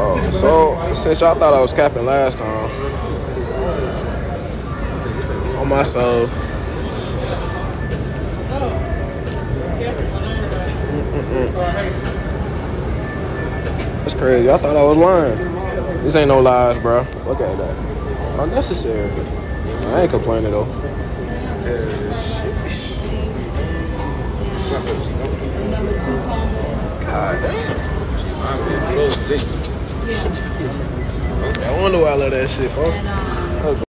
Oh, so since y'all thought I was capping last time, on my soul. Mm-mm-mm. That's crazy. I thought I was lying. This ain't no lies, bro. Look at that. Unnecessary. I ain't complaining though. God damn. I wonder why I love that shit, folks.